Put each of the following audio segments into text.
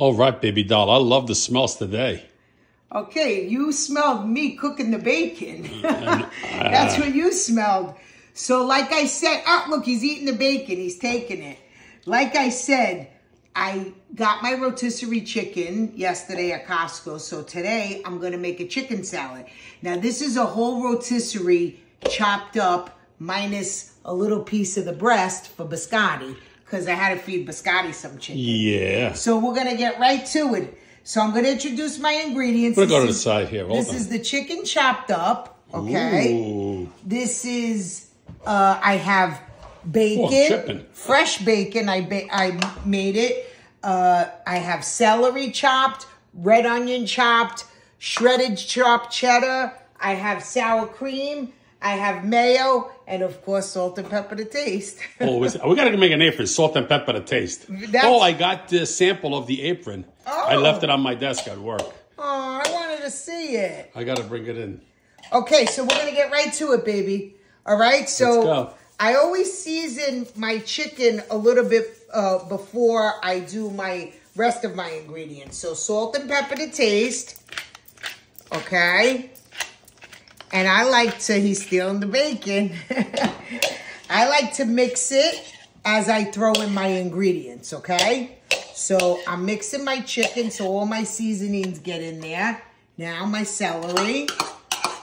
All right, baby doll. I love the smells today. Okay, you smelled me cooking the bacon. Mm, That's what you smelled. So like I said, oh, look, he's eating the bacon. He's taking it. Like I said, I got my rotisserie chicken yesterday at Costco. So today I'm going to make a chicken salad. Now this is a whole rotisserie chopped up minus a little piece of the breast for biscotti because I had to feed biscotti some chicken. Yeah. So we're going to get right to it. So I'm going to introduce my ingredients. We're going to go to the side here. Hold This on. is the chicken chopped up, okay? Ooh. This is, uh, I have bacon, Oh, fresh bacon. I ba- I made it. Uh, I have celery chopped, red onion chopped, shredded chopped cheddar. I have sour cream. I have mayo, and of course, salt and pepper to taste. Oh, we got to make an apron, salt and pepper to taste. That's- Oh, I got the sample of the apron. Oh. I left it on my desk at work. oh, I wanted to see it. I got to bring it in. Okay, so we're gonna get right to it, baby. All right, so I always season my chicken a little bit uh, before I do my rest of my ingredients. So salt and pepper to taste. Okay. And I like to, he's stealing the bacon. I like to mix it as I throw in my ingredients, okay? So I'm mixing my chicken so all my seasonings get in there. Now my celery,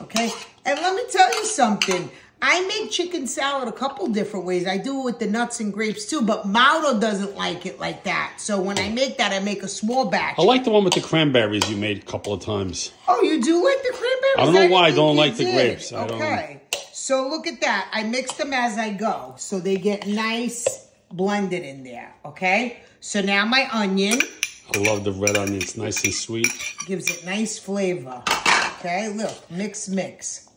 okay? And let me tell you something. I make chicken salad a couple different ways. I do it with the nuts and grapes too, but Mauro doesn't like it like that. So when I make that, I make a small batch. I like the one with the cranberries you made a couple of times. Oh, you do like the cranberries? I don't know why I don't like you the grapes. I don't- okay. So look at that. I mix them as I go. So they get nice blended in there. Okay. So now my onion I love the red onion. It's nice and sweet. gives it nice flavor. Okay. Look, mix, mix.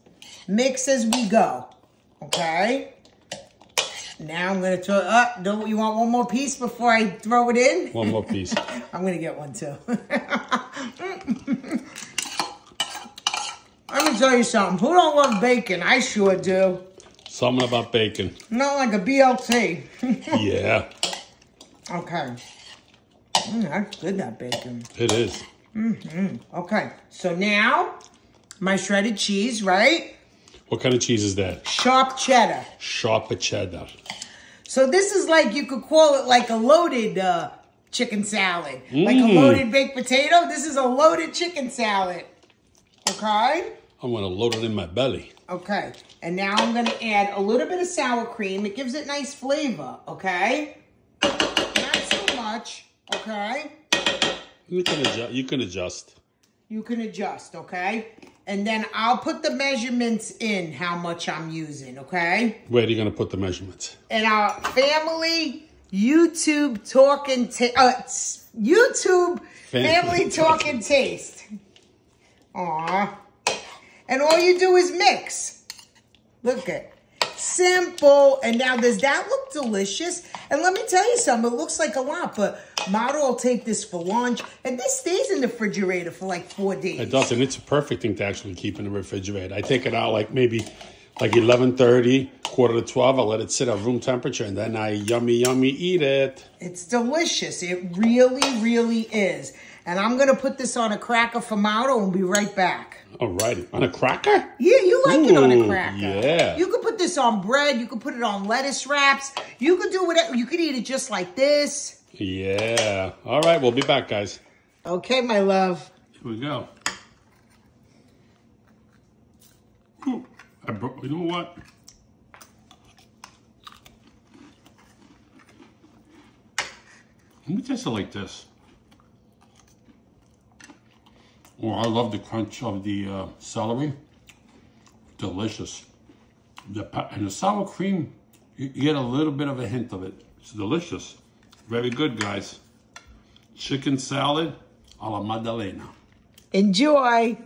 Mix as we go. Okay. Now I'm going to throw up. don't you want one more piece before I throw it in? One more piece. I'm gonna get one too. Let me tell you something. Who don't love bacon? I sure do. Something about bacon. Not like a BLT. Yeah, okay. Mm, that's good, that bacon. it is. Okay, so now my shredded cheese, right? What kind of cheese is that? Sharp cheddar. Sharp cheddar. So this is like you could call it like a loaded uh, chicken salad, like a Mm. loaded baked potato. This is a loaded chicken salad. Okay. I'm gonna load it in my belly. Okay, and now I'm gonna add a little bit of sour cream. It gives it nice flavor, okay? Not so much, okay? You can adjust. You can adjust. You can adjust, okay? And then I'll put the measurements in how much I'm using, okay? Where are you gonna put the measurements? In our family YouTube talking, ta- uh, YouTube family Family talking taste. Aw. And all you do is mix. Look at simple. And now does that look delicious? And let me tell you something, it looks like a lot, but Mauro will take this for lunch. And this stays in the refrigerator for like four days. It does, and it's a perfect thing to actually keep in the refrigerator. I take it out like maybe like eleven thirty, quarter to twelve. I let it sit at room temperature, and then I yummy yummy eat it. It's delicious. It really, really is. And I'm going to put this on a cracker for Mauro and be right back. Alrighty, on a cracker. Yeah, you like it on a cracker. yeah. You could put this on bread. You could put it on lettuce wraps. You could do whatever. You could eat it just like this. Yeah. All right, we'll be back, guys. Okay, my love. Here we go. Ooh, I bro- you know what? Let me taste it like this. Oh, I love the crunch of the uh, celery. Delicious. The and the sour cream, you, you get a little bit of a hint of it. It's delicious. Very good, guys. Chicken salad a la Maddalena. Enjoy.